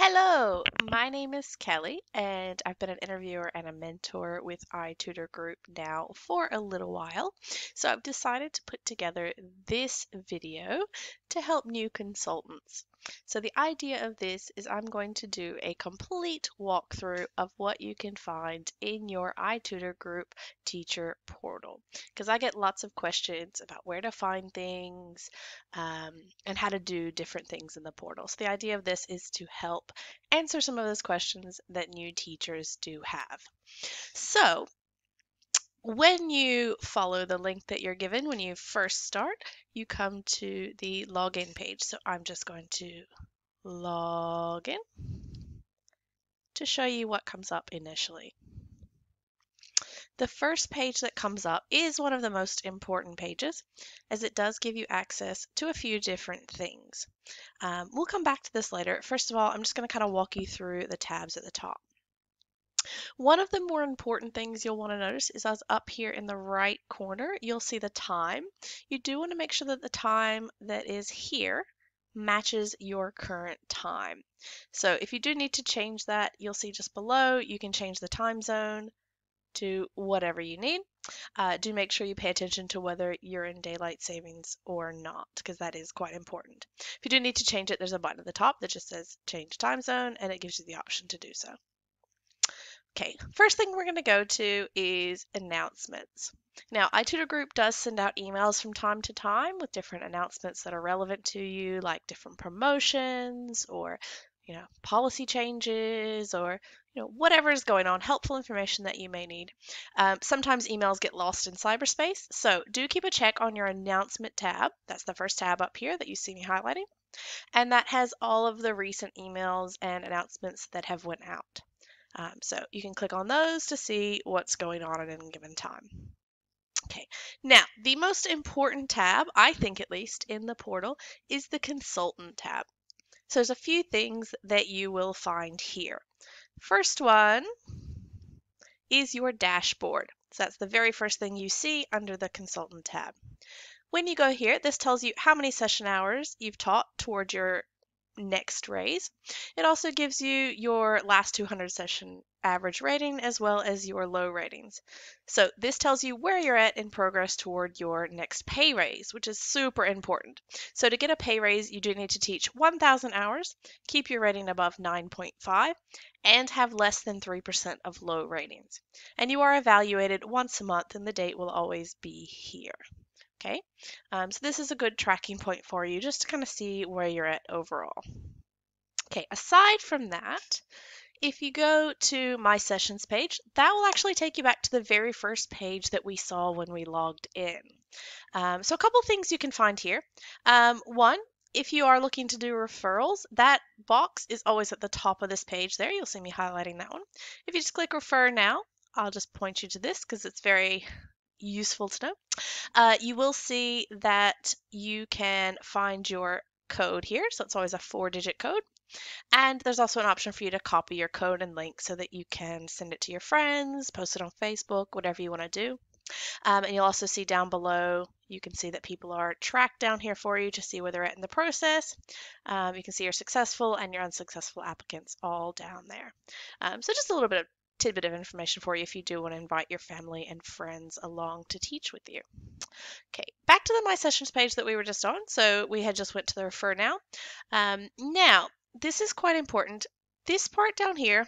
Hello, my name is Kelly, and I've been an interviewer and a mentor with iTutor Group now for a little while. So I've decided to put together this video to help new consultants. So the idea of this is I'm going to do a complete walkthrough of what you can find in your iTutor Group teacher portal. Because I get lots of questions about where to find things um, and how to do different things in the portal. So the idea of this is to help answer some of those questions that new teachers do have. So when you follow the link that you're given when you first start, you come to the login page. So I'm just going to log in to show you what comes up initially. The first page that comes up is one of the most important pages as it does give you access to a few different things. Um, we'll come back to this later. First of all, I'm just going to kind of walk you through the tabs at the top. One of the more important things you'll want to notice is as up here in the right corner, you'll see the time. You do want to make sure that the time that is here matches your current time. So if you do need to change that, you'll see just below, you can change the time zone to whatever you need. Uh, do make sure you pay attention to whether you're in daylight savings or not, because that is quite important. If you do need to change it, there's a button at the top that just says change time zone, and it gives you the option to do so. Okay, first thing we're going to go to is announcements. Now, iTutor Group does send out emails from time to time with different announcements that are relevant to you, like different promotions or, you know, policy changes or, you know, whatever is going on, helpful information that you may need. Um, sometimes emails get lost in cyberspace, so do keep a check on your announcement tab. That's the first tab up here that you see me highlighting. And that has all of the recent emails and announcements that have went out. Um, so you can click on those to see what's going on at any given time. Okay, now the most important tab, I think at least, in the portal is the consultant tab. So there's a few things that you will find here. First one is your dashboard. So that's the very first thing you see under the consultant tab. When you go here, this tells you how many session hours you've taught toward your next raise. It also gives you your last 200 session average rating as well as your low ratings. So this tells you where you're at in progress toward your next pay raise, which is super important. So to get a pay raise, you do need to teach 1,000 hours, keep your rating above 9.5, and have less than 3% of low ratings. And you are evaluated once a month and the date will always be here. Okay, um, so this is a good tracking point for you just to kind of see where you're at overall. Okay, aside from that, if you go to my sessions page, that will actually take you back to the very first page that we saw when we logged in. Um, so a couple things you can find here. Um, one, if you are looking to do referrals, that box is always at the top of this page there. You'll see me highlighting that one. If you just click refer now, I'll just point you to this because it's very useful to know. Uh, you will see that you can find your code here. So it's always a four digit code. And there's also an option for you to copy your code and link so that you can send it to your friends, post it on Facebook, whatever you want to do. Um, and you'll also see down below, you can see that people are tracked down here for you to see where they're at in the process. Um, you can see your successful and your unsuccessful applicants all down there. Um, so just a little bit of tidbit of information for you if you do want to invite your family and friends along to teach with you. Okay, back to the My Sessions page that we were just on. So we had just went to the refer now. Um, now, this is quite important. This part down here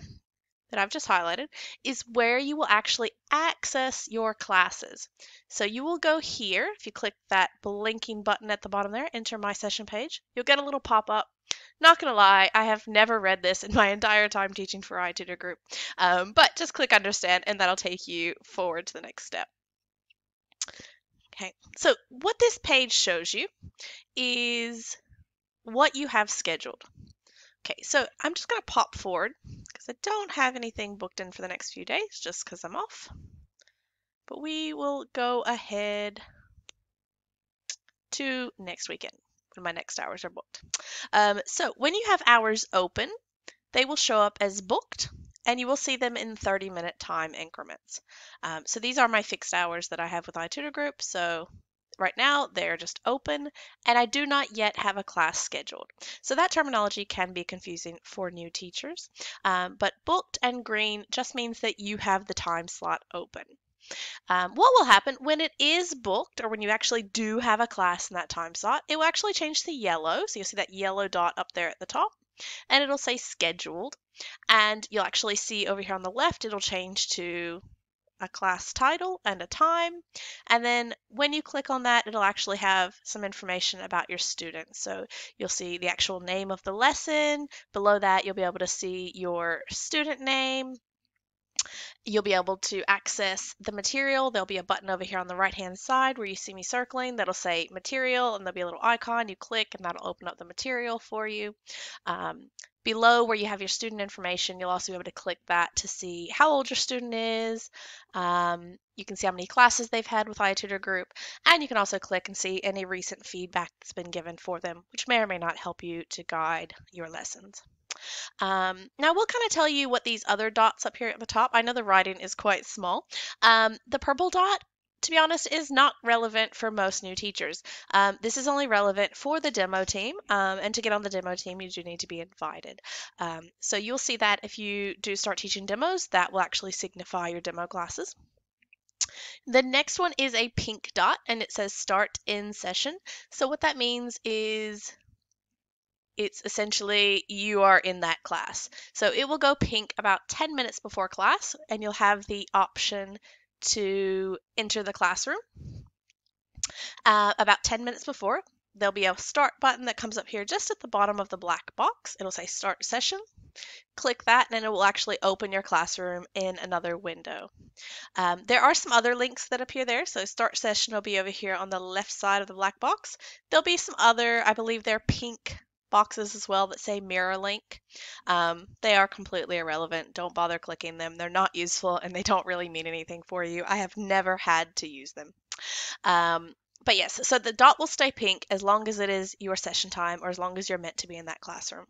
that I've just highlighted is where you will actually access your classes. So you will go here, if you click that blinking button at the bottom there, enter my session page, you'll get a little pop-up not gonna lie, I have never read this in my entire time teaching for iTutor Group, um, but just click understand and that'll take you forward to the next step. Okay, so what this page shows you is what you have scheduled. Okay, so I'm just going to pop forward because I don't have anything booked in for the next few days just because I'm off. But we will go ahead to next weekend when my next hours are booked. Um, so when you have hours open, they will show up as booked and you will see them in 30 minute time increments. Um, so these are my fixed hours that I have with iTutor Group. So right now they're just open and I do not yet have a class scheduled. So that terminology can be confusing for new teachers, um, but booked and green just means that you have the time slot open. Um, what will happen when it is booked or when you actually do have a class in that time slot, it will actually change to yellow. So you'll see that yellow dot up there at the top and it'll say scheduled. And you'll actually see over here on the left, it'll change to a class title and a time. And then when you click on that, it'll actually have some information about your students. So you'll see the actual name of the lesson. Below that, you'll be able to see your student name, You'll be able to access the material. There'll be a button over here on the right hand side where you see me circling that'll say material and there'll be a little icon. You click and that'll open up the material for you. Um, below where you have your student information, you'll also be able to click that to see how old your student is. Um, you can see how many classes they've had with iTutor Group, and you can also click and see any recent feedback that's been given for them, which may or may not help you to guide your lessons. Um, now we'll kind of tell you what these other dots up here at the top, I know the writing is quite small. Um, the purple dot to be honest, is not relevant for most new teachers. Um, this is only relevant for the demo team, um, and to get on the demo team, you do need to be invited. Um, so you'll see that if you do start teaching demos, that will actually signify your demo classes. The next one is a pink dot, and it says start in session. So what that means is it's essentially you are in that class. So it will go pink about 10 minutes before class, and you'll have the option to enter the classroom. Uh, about 10 minutes before, there'll be a start button that comes up here just at the bottom of the black box. It'll say start session. Click that and it will actually open your classroom in another window. Um, there are some other links that appear there. So start session will be over here on the left side of the black box. There'll be some other, I believe they're pink boxes as well that say mirror link. Um, they are completely irrelevant. Don't bother clicking them. They're not useful and they don't really mean anything for you. I have never had to use them. Um, but yes, so the dot will stay pink as long as it is your session time or as long as you're meant to be in that classroom.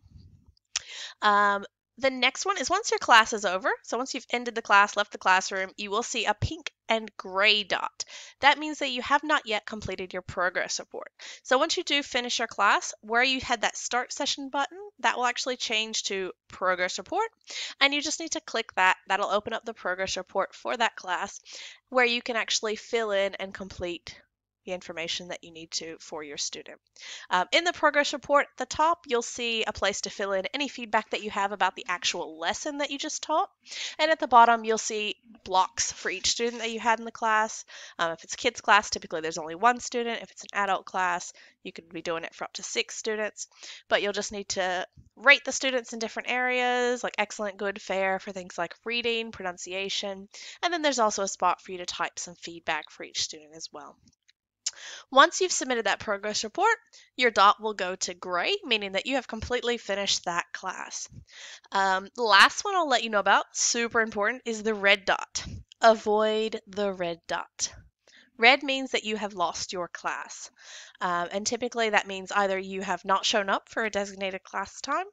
Um, the next one is once your class is over, so once you've ended the class, left the classroom, you will see a pink and gray dot. That means that you have not yet completed your progress report. So once you do finish your class, where you had that start session button, that will actually change to progress report. And you just need to click that. That'll open up the progress report for that class where you can actually fill in and complete the information that you need to for your student. Um, in the progress report at the top, you'll see a place to fill in any feedback that you have about the actual lesson that you just taught. And at the bottom, you'll see blocks for each student that you had in the class. Um, if it's kids class, typically there's only one student. If it's an adult class, you could be doing it for up to six students. But you'll just need to rate the students in different areas, like excellent, good, fair, for things like reading, pronunciation. And then there's also a spot for you to type some feedback for each student as well. Once you've submitted that progress report, your dot will go to gray, meaning that you have completely finished that class. Um, the last one I'll let you know about, super important, is the red dot. Avoid the red dot. Red means that you have lost your class. Um, and typically that means either you have not shown up for a designated class time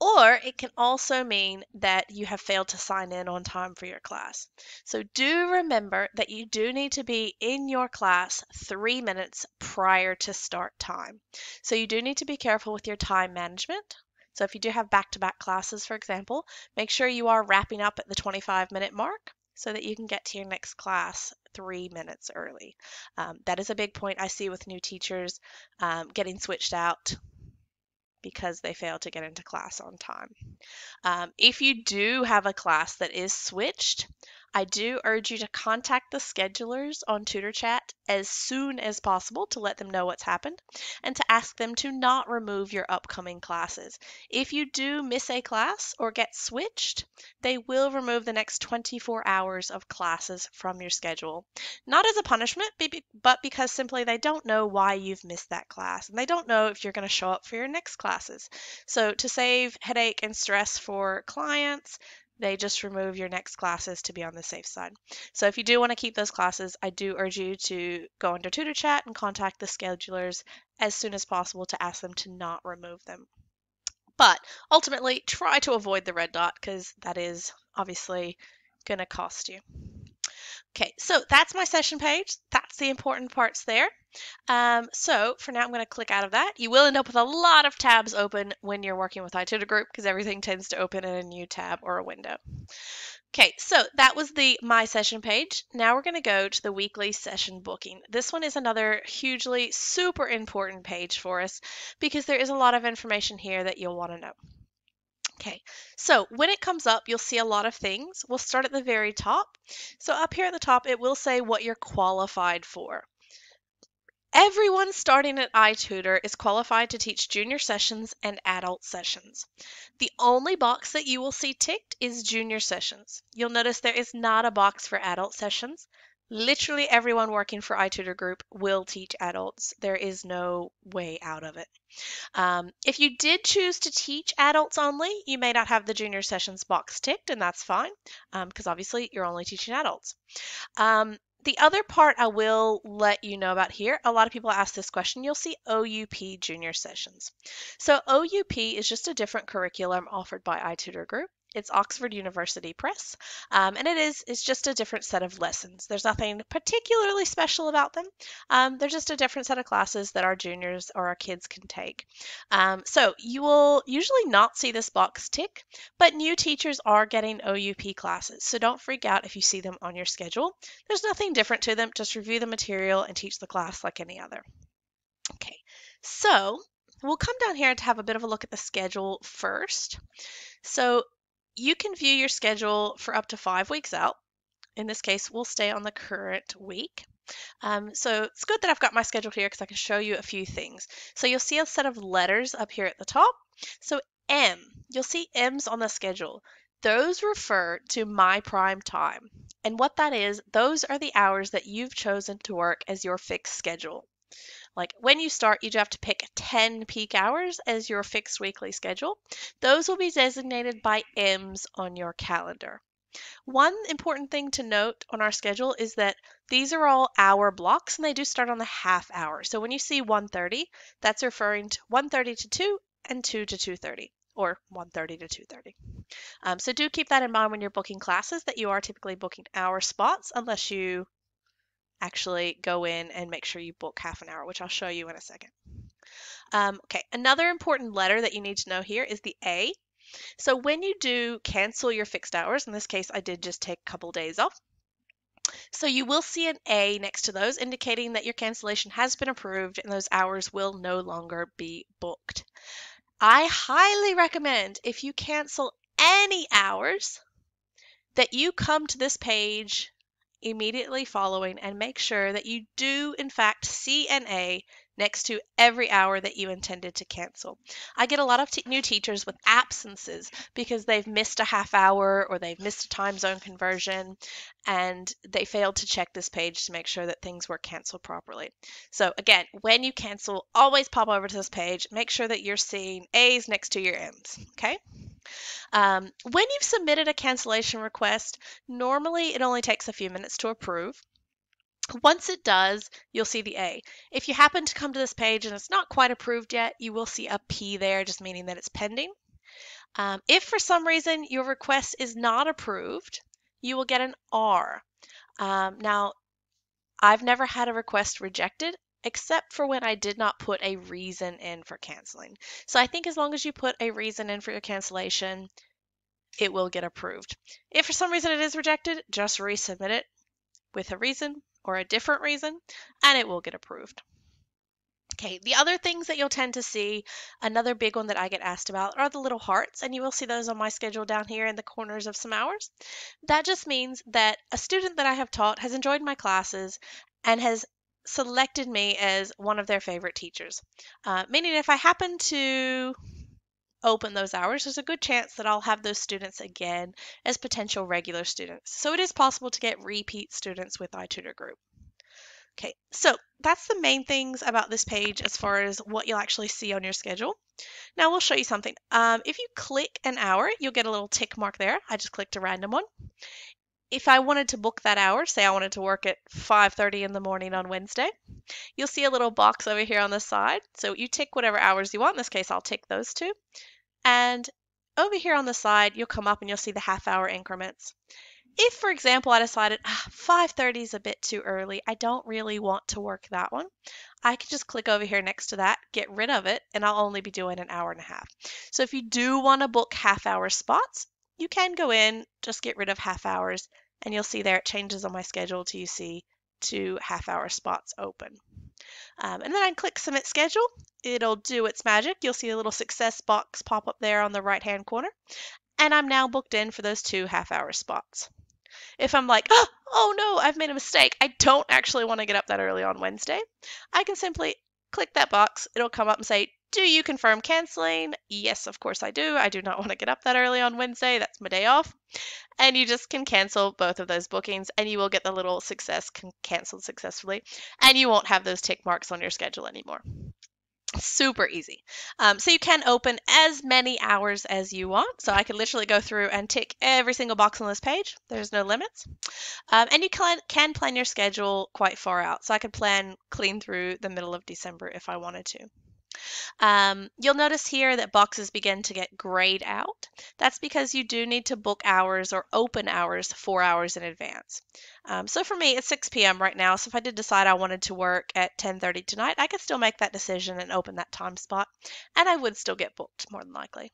or it can also mean that you have failed to sign in on time for your class. So do remember that you do need to be in your class three minutes prior to start time. So you do need to be careful with your time management. So if you do have back-to-back classes, for example, make sure you are wrapping up at the 25 minute mark so that you can get to your next class three minutes early. Um, that is a big point I see with new teachers um, getting switched out because they failed to get into class on time. Um, if you do have a class that is switched, I do urge you to contact the schedulers on TutorChat as soon as possible to let them know what's happened and to ask them to not remove your upcoming classes. If you do miss a class or get switched, they will remove the next 24 hours of classes from your schedule. Not as a punishment, but because simply they don't know why you've missed that class and they don't know if you're going to show up for your next classes. So to save headache and stress for clients, they just remove your next classes to be on the safe side. So if you do want to keep those classes, I do urge you to go under Tutor Chat and contact the schedulers as soon as possible to ask them to not remove them. But ultimately, try to avoid the red dot because that is obviously going to cost you. Okay, so that's my session page. That's the important parts there. Um, so for now, I'm going to click out of that. You will end up with a lot of tabs open when you're working with iTutor Group because everything tends to open in a new tab or a window. Okay, so that was the My Session page. Now we're going to go to the weekly session booking. This one is another hugely super important page for us because there is a lot of information here that you'll want to know. Okay, so when it comes up, you'll see a lot of things. We'll start at the very top. So up here at the top, it will say what you're qualified for. Everyone starting at iTutor is qualified to teach junior sessions and adult sessions. The only box that you will see ticked is junior sessions. You'll notice there is not a box for adult sessions. Literally everyone working for iTutor Group will teach adults. There is no way out of it. Um, if you did choose to teach adults only, you may not have the junior sessions box ticked, and that's fine because um, obviously you're only teaching adults. Um, the other part I will let you know about here, a lot of people ask this question, you'll see OUP junior sessions. So OUP is just a different curriculum offered by iTutor Group. It's Oxford University Press, um, and it is it's just a different set of lessons. There's nothing particularly special about them. Um, they're just a different set of classes that our juniors or our kids can take. Um, so you will usually not see this box tick, but new teachers are getting OUP classes. So don't freak out if you see them on your schedule. There's nothing different to them. Just review the material and teach the class like any other. Okay, so we'll come down here to have a bit of a look at the schedule first. So you can view your schedule for up to five weeks out. In this case, we'll stay on the current week. Um, so it's good that I've got my schedule here because I can show you a few things. So you'll see a set of letters up here at the top. So M, you'll see M's on the schedule. Those refer to my prime time. And what that is, those are the hours that you've chosen to work as your fixed schedule. Like when you start, you do have to pick 10 peak hours as your fixed weekly schedule. Those will be designated by M's on your calendar. One important thing to note on our schedule is that these are all hour blocks and they do start on the half hour. So when you see 1:30, that's referring to 1:30 to 2 and 2 to 2:30 or 1:30 to 2:30. Um, so do keep that in mind when you're booking classes that you are typically booking hour spots unless you actually go in and make sure you book half an hour, which I'll show you in a second. Um, okay, another important letter that you need to know here is the A. So when you do cancel your fixed hours, in this case I did just take a couple days off, so you will see an A next to those indicating that your cancellation has been approved and those hours will no longer be booked. I highly recommend if you cancel any hours that you come to this page immediately following and make sure that you do, in fact, see an A next to every hour that you intended to cancel. I get a lot of t- new teachers with absences because they've missed a half hour or they've missed a time zone conversion and they failed to check this page to make sure that things were canceled properly. So, again, when you cancel, always pop over to this page. Make sure that you're seeing A's next to your M's, okay? Um, when you've submitted a cancellation request, normally it only takes a few minutes to approve. Once it does, you'll see the A. If you happen to come to this page and it's not quite approved yet, you will see a P there, just meaning that it's pending. Um, if for some reason your request is not approved, you will get an R. Um, now, I've never had a request rejected except for when I did not put a reason in for canceling. So I think as long as you put a reason in for your cancellation, it will get approved. If for some reason it is rejected, just resubmit it with a reason or a different reason, and it will get approved. Okay, the other things that you'll tend to see, another big one that I get asked about are the little hearts, and you will see those on my schedule down here in the corners of some hours. That just means that a student that I have taught has enjoyed my classes and has selected me as one of their favorite teachers. Uh, meaning, if I happen to open those hours, there's a good chance that I'll have those students again as potential regular students. So it is possible to get repeat students with iTutor Group. Okay, so that's the main things about this page as far as what you'll actually see on your schedule. Now we'll show you something. Um, if you click an hour, you'll get a little tick mark there. I just clicked a random one if I wanted to book that hour, say I wanted to work at 5:30 in the morning on Wednesday, you'll see a little box over here on the side. So you tick whatever hours you want. In this case, I'll tick those two. And over here on the side, you'll come up and you'll see the half hour increments. if, for example, I decided ah, 5.30 is a bit too early, I don't really want to work that one, I can just click over here next to that, get rid of it, and I'll only be doing an hour and a half. So if you do want to book half hour spots, you can go in, just get rid of half hours, and you'll see there it changes on my schedule to you see two half hour spots open. Um, and then I click submit schedule. It'll do its magic. You'll see a little success box pop up there on the right hand corner. And I'm now booked in for those two half hour spots. If I'm like, oh, oh no, I've made a mistake, I don't actually want to get up that early on Wednesday, I can simply click that box. It'll come up and say, do you confirm canceling? Yes, of course I do. I do not want to get up that early on Wednesday. That's my day off. And you just can cancel both of those bookings and you will get the little success canceled successfully and you won't have those tick marks on your schedule anymore super easy. Um, so you can open as many hours as you want. So I can literally go through and tick every single box on this page. There's no limits. Um, and you can, can plan your schedule quite far out. So I could plan clean through the middle of December if I wanted to. Um, you'll notice here that boxes begin to get grayed out. That's because you do need to book hours or open hours four hours in advance. Um, so for me, it's 6 p.m. right now. So if I did decide I wanted to work at 10:30 tonight, I could still make that decision and open that time spot, and I would still get booked more than likely.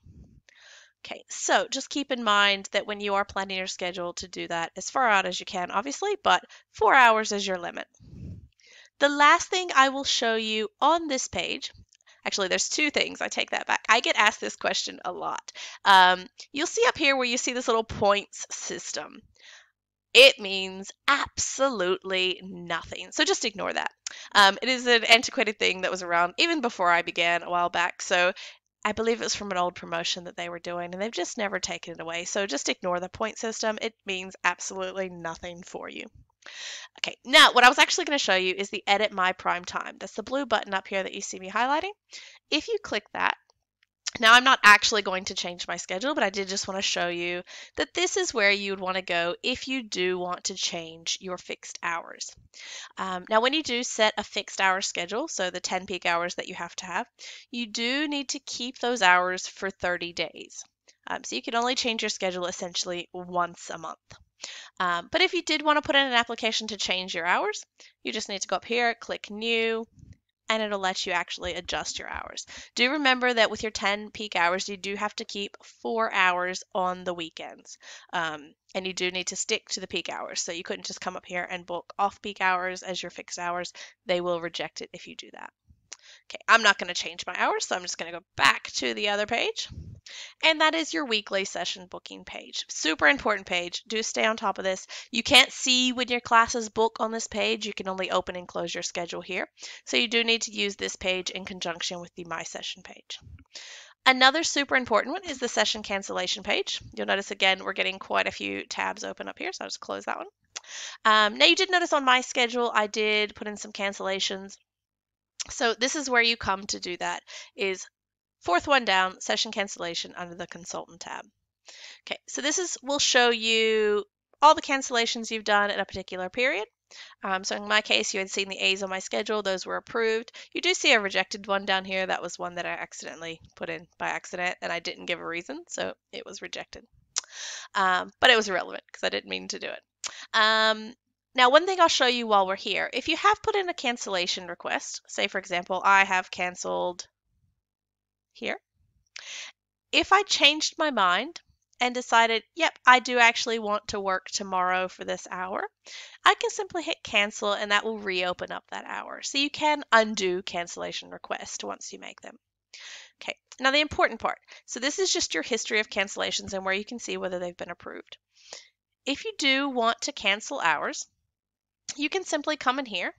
Okay, so just keep in mind that when you are planning your schedule to do that as far out as you can, obviously, but four hours is your limit. The last thing I will show you on this page Actually, there's two things. I take that back. I get asked this question a lot. Um, you'll see up here where you see this little points system. It means absolutely nothing. So just ignore that. Um, it is an antiquated thing that was around even before I began a while back. So I believe it was from an old promotion that they were doing, and they've just never taken it away. So just ignore the point system. It means absolutely nothing for you. Okay, now what I was actually going to show you is the Edit My Prime Time. That's the blue button up here that you see me highlighting. If you click that, now I'm not actually going to change my schedule, but I did just want to show you that this is where you would want to go if you do want to change your fixed hours. Um, now when you do set a fixed hour schedule, so the 10 peak hours that you have to have, you do need to keep those hours for 30 days. Um, so you can only change your schedule essentially once a month. Um, but if you did want to put in an application to change your hours, you just need to go up here, click new, and it'll let you actually adjust your hours. Do remember that with your 10 peak hours, you do have to keep four hours on the weekends. Um, and you do need to stick to the peak hours. So you couldn't just come up here and book off peak hours as your fixed hours. They will reject it if you do that. Okay, I'm not going to change my hours, so I'm just going to go back to the other page. And that is your weekly session booking page. Super important page. Do stay on top of this. You can't see when your classes book on this page. You can only open and close your schedule here. So you do need to use this page in conjunction with the My Session page. Another super important one is the session cancellation page. You'll notice again, we're getting quite a few tabs open up here, so I'll just close that one. Um, now you did notice on my schedule, I did put in some cancellations. So this is where you come to do that is fourth one down, session cancellation under the consultant tab. Okay, so this is will show you all the cancellations you've done in a particular period. Um, so in my case, you had seen the A's on my schedule. Those were approved. You do see a rejected one down here. That was one that I accidentally put in by accident, and I didn't give a reason, so it was rejected. Um, but it was irrelevant because I didn't mean to do it. Um, now, one thing I'll show you while we're here, if you have put in a cancellation request, say for example, I have canceled here. If I changed my mind and decided, yep, I do actually want to work tomorrow for this hour, I can simply hit cancel and that will reopen up that hour. So you can undo cancellation requests once you make them. Okay, now the important part. So this is just your history of cancellations and where you can see whether they've been approved. If you do want to cancel hours, you can simply come in here,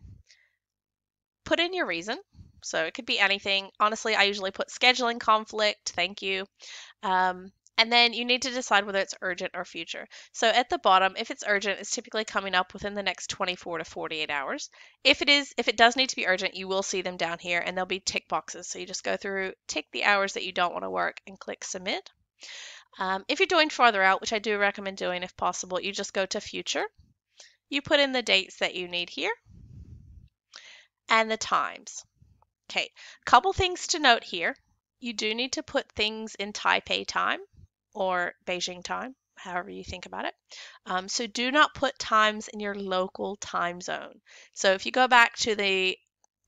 put in your reason. So it could be anything. Honestly, I usually put scheduling conflict, thank you. Um, and then you need to decide whether it's urgent or future. So at the bottom, if it's urgent, it's typically coming up within the next 24 to 48 hours. If it is, if it does need to be urgent, you will see them down here and there'll be tick boxes. So you just go through, tick the hours that you don't want to work and click submit. Um, if you're doing farther out, which I do recommend doing if possible, you just go to future you put in the dates that you need here and the times. Okay, a couple things to note here. You do need to put things in Taipei time or Beijing time, however you think about it. Um, so do not put times in your local time zone. So if you go back to the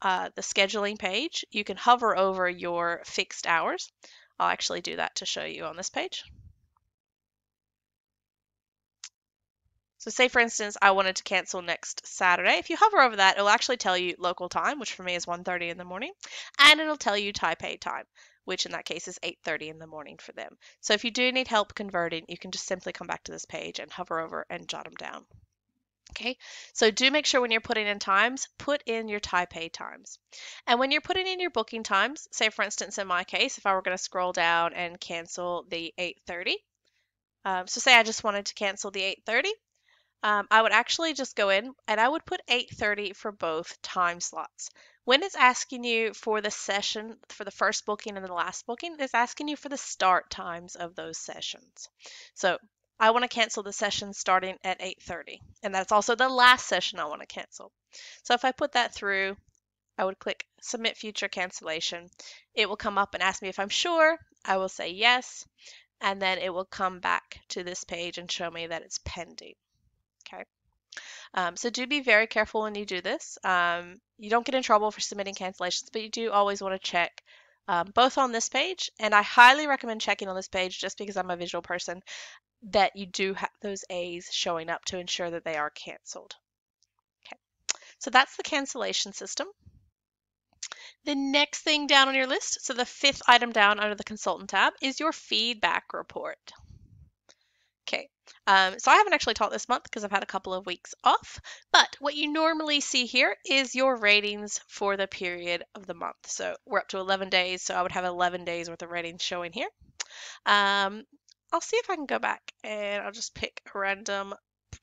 uh, the scheduling page, you can hover over your fixed hours. I'll actually do that to show you on this page. So say for instance, I wanted to cancel next Saturday. If you hover over that, it'll actually tell you local time, which for me is 1.30 in the morning, and it'll tell you Taipei time, which in that case is 8.30 in the morning for them. So if you do need help converting, you can just simply come back to this page and hover over and jot them down. Okay, so do make sure when you're putting in times, put in your Taipei times. And when you're putting in your booking times, say for instance in my case, if I were going to scroll down and cancel the 8.30, um, so say I just wanted to cancel the 8.30, um, I would actually just go in and I would put 8.30 for both time slots. When it's asking you for the session, for the first booking and the last booking, it's asking you for the start times of those sessions. So I want to cancel the session starting at 8.30 and that's also the last session I want to cancel. So if I put that through, I would click submit future cancellation. It will come up and ask me if I'm sure. I will say yes and then it will come back to this page and show me that it's pending. Um, so do be very careful when you do this. Um, you don't get in trouble for submitting cancellations, but you do always want to check um, both on this page, and I highly recommend checking on this page just because I'm a visual person, that you do have those A's showing up to ensure that they are canceled. Okay, so that's the cancellation system. The next thing down on your list, so the fifth item down under the consultant tab, is your feedback report. Okay, um, so I haven't actually taught this month because I've had a couple of weeks off, but what you normally see here is your ratings for the period of the month. So we're up to 11 days, so I would have 11 days worth of ratings showing here. Um, I'll see if I can go back and I'll just pick a random,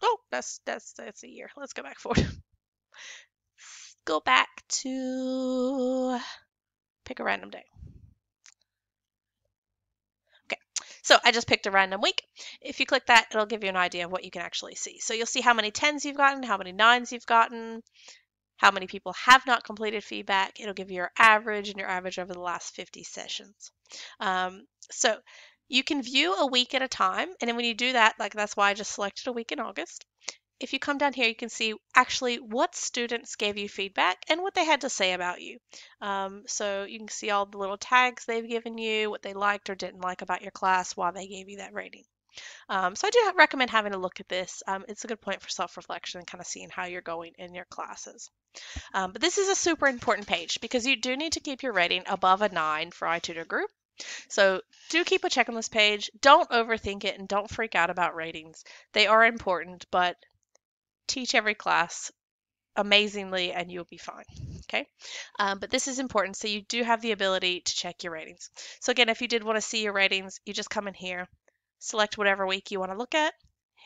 oh, that's, that's, that's a year. Let's go back forward. go back to pick a random day. So I just picked a random week. If you click that, it'll give you an idea of what you can actually see. So you'll see how many 10s you've gotten, how many 9s you've gotten, how many people have not completed feedback. It'll give you your average and your average over the last 50 sessions. Um, so you can view a week at a time. And then when you do that, like that's why I just selected a week in August if you come down here, you can see actually what students gave you feedback and what they had to say about you. Um, so you can see all the little tags they've given you, what they liked or didn't like about your class, why they gave you that rating. Um, so I do recommend having a look at this. Um, it's a good point for self-reflection and kind of seeing how you're going in your classes. Um, but this is a super important page because you do need to keep your rating above a 9 for iTutor Group. So do keep a check on this page. Don't overthink it and don't freak out about ratings. They are important, but teach every class amazingly and you'll be fine. Okay, um, but this is important. So you do have the ability to check your ratings. So again, if you did want to see your ratings, you just come in here, select whatever week you want to look at,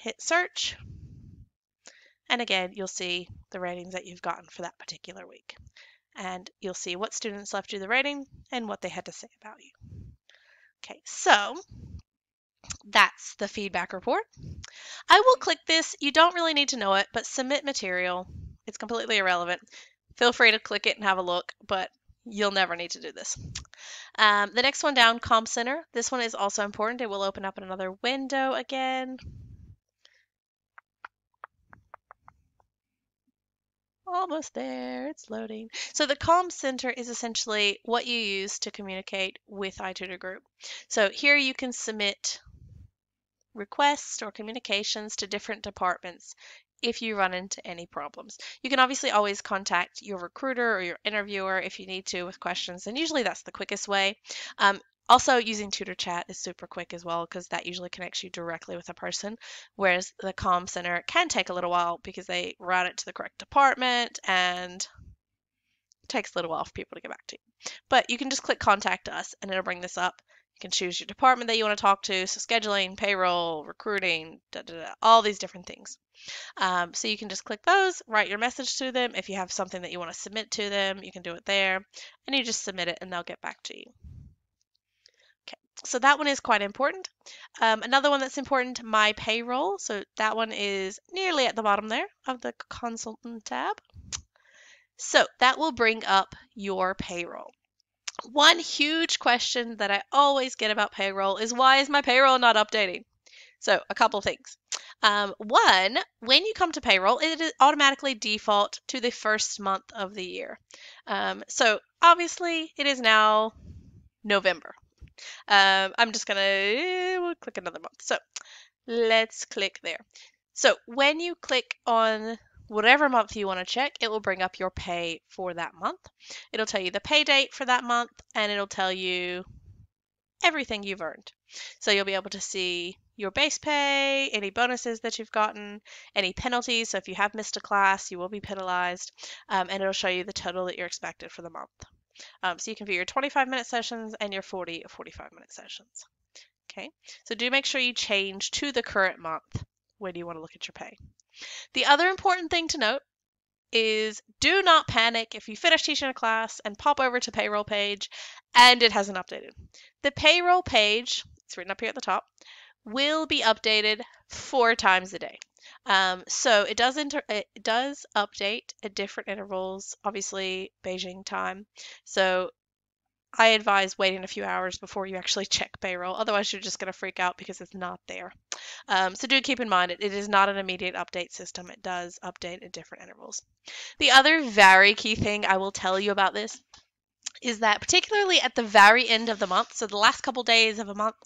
hit search, and again, you'll see the ratings that you've gotten for that particular week. And you'll see what students left you the rating and what they had to say about you. Okay, so that's the feedback report. I will click this. You don't really need to know it, but submit material. It's completely irrelevant. Feel free to click it and have a look, but you'll never need to do this. Um, the next one down, Comm Center. This one is also important. It will open up another window again. Almost there, it's loading. So the Comm Center is essentially what you use to communicate with iTutor Group. So here you can submit requests or communications to different departments if you run into any problems. You can obviously always contact your recruiter or your interviewer if you need to with questions, and usually that's the quickest way. Um, also, using Tutor Chat is super quick as well because that usually connects you directly with a person, whereas the Comm Center can take a little while because they route it to the correct department and takes a little while for people to get back to you. But you can just click Contact Us and it'll bring this up. You can choose your department that you want to talk to, so scheduling, payroll, recruiting, da, da, da, all these different things. Um, so you can just click those, write your message to them. If you have something that you want to submit to them, you can do it there, and you just submit it and they'll get back to you. Okay, so that one is quite important. Um, another one that's important, My Payroll. So that one is nearly at the bottom there of the Consultant tab. So that will bring up your payroll. One huge question that I always get about payroll is why is my payroll not updating? So, a couple things. Um, one, when you come to payroll, it is automatically default to the first month of the year. Um, so, obviously, it is now November. Um, I'm just going to we'll click another month. So, let's click there. So, when you click on whatever month you want to check, it will bring up your pay for that month. It'll tell you the pay date for that month and it'll tell you everything you've earned. So you'll be able to see your base pay, any bonuses that you've gotten, any penalties. So if you have missed a class, you will be penalized, um, and it'll show you the total that you're expected for the month. Um, so you can view your 25 minute sessions and your 40 or 45 minute sessions. Okay, so do make sure you change to the current month when you want to look at your pay. The other important thing to note is do not panic if you finish teaching a class and pop over to payroll page and it hasn't updated. The payroll page, it's written up here at the top, will be updated four times a day. Um, so it does inter- it does update at different intervals, obviously Beijing time. So I advise waiting a few hours before you actually check payroll. Otherwise, you're just going to freak out because it's not there. Um, so do keep in mind it, it is not an immediate update system. It does update at different intervals. The other very key thing I will tell you about this is that particularly at the very end of the month, so the last couple days of a month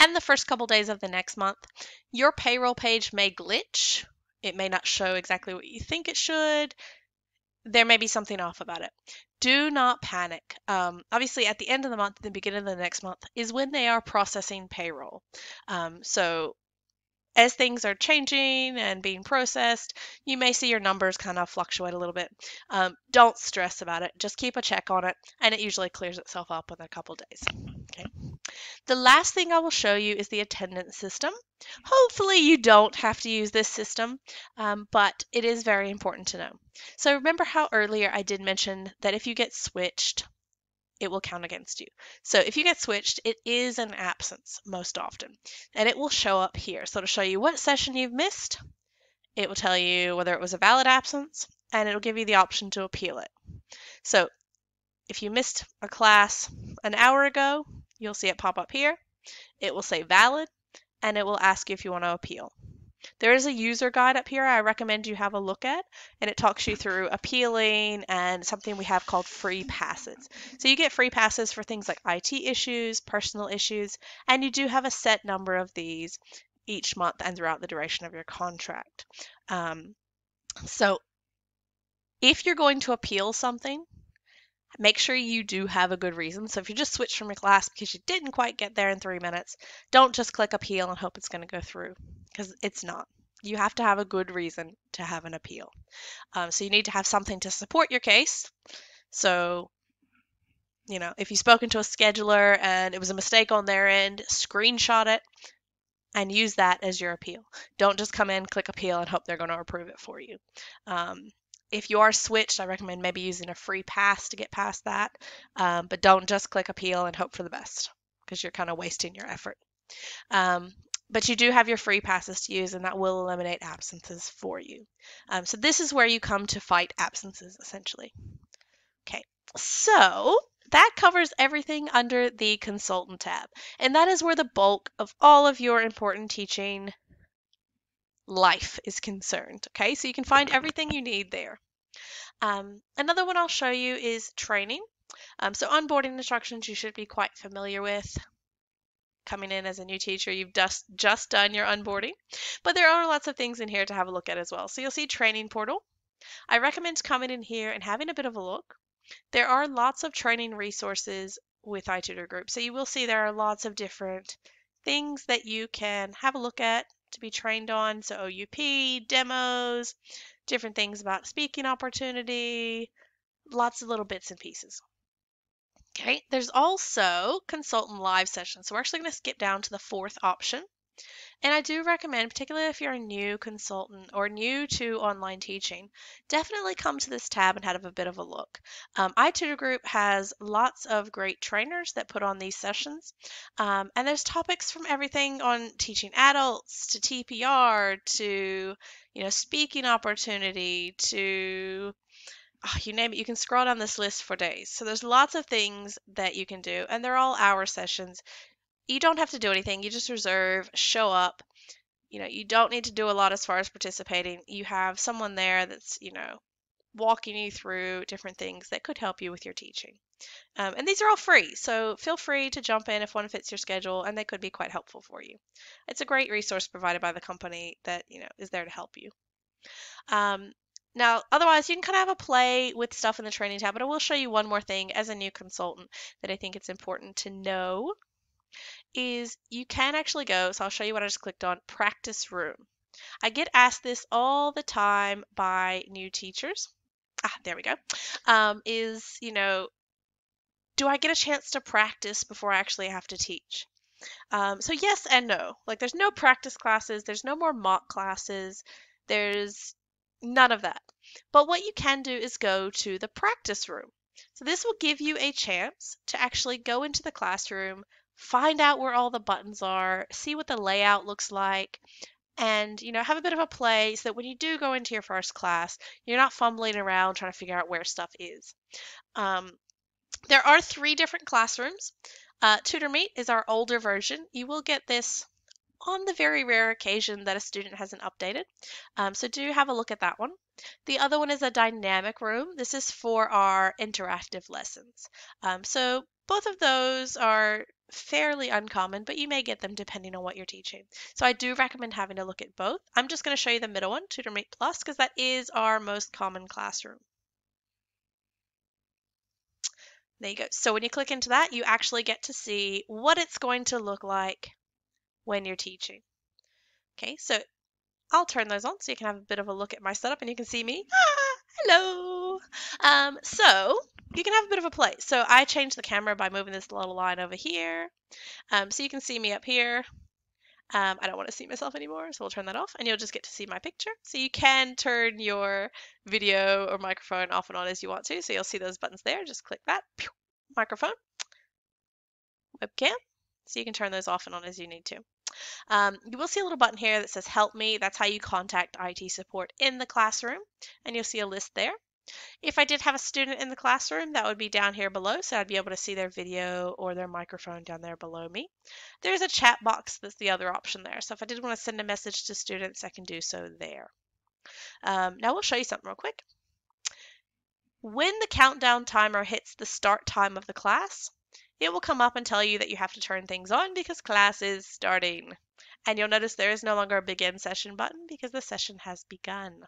and the first couple days of the next month, your payroll page may glitch. It may not show exactly what you think it should. There may be something off about it. Do not panic. Um, obviously, at the end of the month, the beginning of the next month is when they are processing payroll. Um, so as things are changing and being processed, you may see your numbers kind of fluctuate a little bit. Um, don't stress about it. Just keep a check on it, and it usually clears itself up in a couple days. Okay. The last thing I will show you is the attendance system. Hopefully you don't have to use this system, um, but it is very important to know. So remember how earlier I did mention that if you get switched, it will count against you. So if you get switched, it is an absence most often, and it will show up here. So it'll show you what session you've missed. It will tell you whether it was a valid absence, and it'll give you the option to appeal it. So if you missed a class an hour ago, you'll see it pop up here. It will say valid, and it will ask you if you want to appeal. There is a user guide up here I recommend you have a look at, and it talks you through appealing and something we have called free passes. So you get free passes for things like IT issues, personal issues, and you do have a set number of these each month and throughout the duration of your contract. Um, so if you're going to appeal something, make sure you do have a good reason. So if you just switch from your class because you didn't quite get there in three minutes, don't just click appeal and hope it's going to go through because it's not. You have to have a good reason to have an appeal. Um, so you need to have something to support your case. So, you know, if you've spoken to a scheduler and it was a mistake on their end, screenshot it and use that as your appeal. Don't just come in, click appeal, and hope they're going to approve it for you. Um, if you are switched, I recommend maybe using a free pass to get past that. Um, but don't just click appeal and hope for the best because you're kind of wasting your effort. Um, but you do have your free passes to use, and that will eliminate absences for you. Um, so this is where you come to fight absences, essentially. Okay, so that covers everything under the consultant tab, and that is where the bulk of all of your important teaching life is concerned. Okay, so you can find everything you need there. Um, another one I'll show you is training. Um, so onboarding instructions you should be quite familiar with. Coming in as a new teacher, you've just, just done your onboarding, but there are lots of things in here to have a look at as well. So you'll see training portal. I recommend coming in here and having a bit of a look. There are lots of training resources with iTutor Group. So you will see there are lots of different things that you can have a look at to be trained on. So OUP, demos, different things about speaking opportunity, lots of little bits and pieces. Okay, there's also consultant live sessions. So we're actually going to skip down to the fourth option. And I do recommend, particularly if you're a new consultant or new to online teaching, definitely come to this tab and have a bit of a look. Um, iTutor Group has lots of great trainers that put on these sessions. Um, and there's topics from everything on teaching adults to TPR to, you know, speaking opportunity to oh, you name it, you can scroll down this list for days. So there's lots of things that you can do, and they're all hour sessions you don't have to do anything. You just reserve, show up, you know, you don't need to do a lot as far as participating. You have someone there that's, you know, walking you through different things that could help you with your teaching. Um, and these are all free, so feel free to jump in if one fits your schedule, and they could be quite helpful for you. It's a great resource provided by the company that you know is there to help you. Um, now, otherwise, you can kind of have a play with stuff in the training tab, but I will show you one more thing as a new consultant that I think it's important to know is you can actually go, so I'll show you what I just clicked on, practice room. I get asked this all the time by new teachers. Ah, there we go. Um, is, you know, do I get a chance to practice before I actually have to teach? Um, so yes and no. Like there's no practice classes, there's no more mock classes, there's none of that. But what you can do is go to the practice room. So this will give you a chance to actually go into the classroom, find out where all the buttons are, see what the layout looks like, and you know have a bit of a play so that when you do go into your first class, you're not fumbling around trying to figure out where stuff is. Um, there are three different classrooms. Uh, TutorMeet is our older version. You will get this on the very rare occasion that a student hasn't updated. Um, so do have a look at that one. The other one is a dynamic room. This is for our interactive lessons. Um, so both of those are fairly uncommon, but you may get them depending on what you're teaching. So I do recommend having a look at both. I'm just going to show you the middle one, TutorMeet Plus, because that is our most common classroom. There you go. So when you click into that, you actually get to see what it's going to look like when you're teaching. Okay, so I'll turn those on so you can have a bit of a look at my setup and you can see me. Ah, hello. Um, so you can have a bit of a play. So I changed the camera by moving this little line over here. Um, so you can see me up here. Um, I don't want to see myself anymore, so we'll turn that off and you'll just get to see my picture. So you can turn your video or microphone off and on as you want to. So you'll see those buttons there. Just click that. Microphone. Webcam. So you can turn those off and on as you need to. Um, you will see a little button here that says help me. That's how you contact IT support in the classroom. And you'll see a list there. If I did have a student in the classroom, that would be down here below, so I'd be able to see their video or their microphone down there below me. There's a chat box that's the other option there, so if I did want to send a message to students, I can do so there. Um, now we'll show you something real quick. When the countdown timer hits the start time of the class, it will come up and tell you that you have to turn things on because class is starting. And you'll notice there is no longer a begin session button because the session has begun.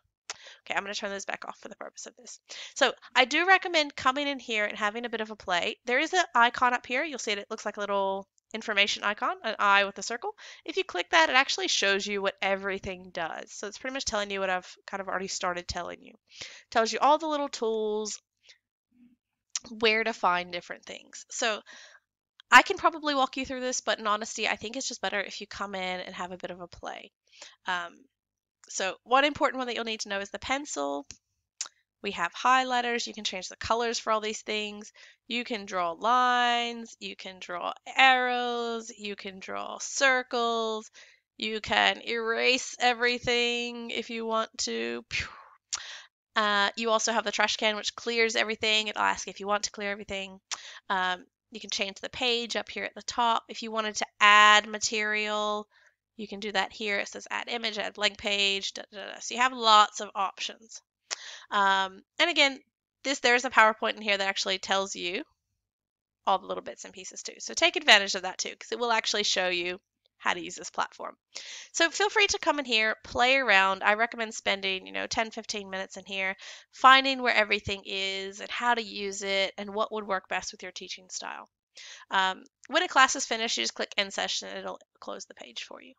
Okay, I'm going to turn those back off for the purpose of this. So I do recommend coming in here and having a bit of a play. There is an icon up here. You'll see it, it looks like a little information icon, an eye with a circle. If you click that, it actually shows you what everything does. So it's pretty much telling you what I've kind of already started telling you. It tells you all the little tools, where to find different things. So I can probably walk you through this, but in honesty, I think it's just better if you come in and have a bit of a play. Um, so one important one that you'll need to know is the pencil. We have highlighters. You can change the colors for all these things. You can draw lines. You can draw arrows. You can draw circles. You can erase everything if you want to. Uh, you also have the trash can, which clears everything. It'll ask if you want to clear everything. Um, you can change the page up here at the top. If you wanted to add material, you can do that here. It says add image, add blank page, da, da, da. so you have lots of options. Um, and again, this there's a PowerPoint in here that actually tells you all the little bits and pieces too. So take advantage of that too, because it will actually show you how to use this platform. So feel free to come in here, play around. I recommend spending, you know, 10, 15 minutes in here, finding where everything is and how to use it and what would work best with your teaching style. Um, when a class is finished, you just click end session and it'll close the page for you.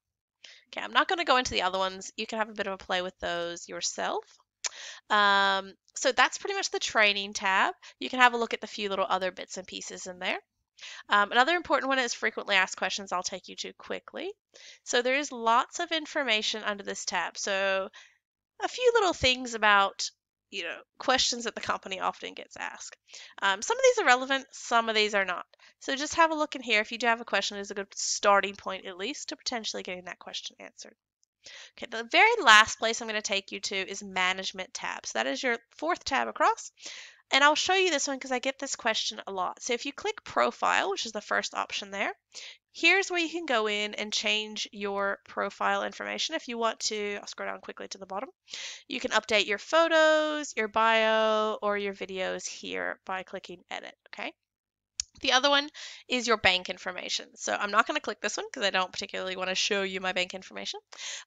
Okay, I'm not going to go into the other ones. You can have a bit of a play with those yourself. Um, so that's pretty much the training tab. You can have a look at the few little other bits and pieces in there. Um, another important one is frequently asked questions I'll take you to quickly. So there is lots of information under this tab. So a few little things about you know questions that the company often gets asked. Um, some of these are relevant, some of these are not. So just have a look in here. If you do have a question, it's a good starting point at least to potentially getting that question answered. Okay, the very last place I'm going to take you to is Management tab. So that is your fourth tab across. And I'll show you this one because I get this question a lot. So if you click Profile, which is the first option there, here's where you can go in and change your profile information if you want to. I'll scroll down quickly to the bottom. You can update your photos, your bio, or your videos here by clicking edit, okay? The other one is your bank information. So I'm not going to click this one because I don't particularly want to show you my bank information.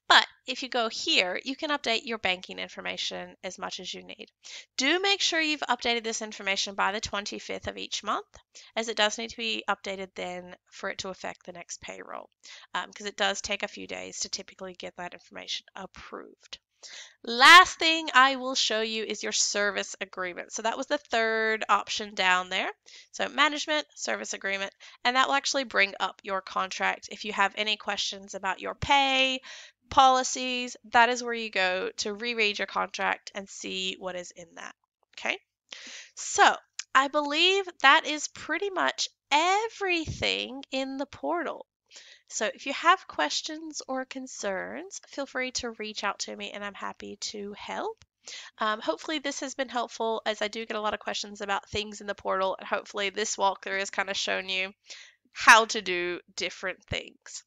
But if you go here, you can update your banking information as much as you need. Do make sure you've updated this information by the 25th of each month, as it does need to be updated then for it to affect the next payroll, because um, it does take a few days to typically get that information approved. Last thing I will show you is your service agreement. So that was the third option down there. So management, service agreement, and that will actually bring up your contract. If you have any questions about your pay, policies, that is where you go to reread your contract and see what is in that. Okay. So I believe that is pretty much everything in the portal. So if you have questions or concerns, feel free to reach out to me and I'm happy to help. Um, hopefully this has been helpful as I do get a lot of questions about things in the portal and hopefully this walkthrough has kind of shown you how to do different things.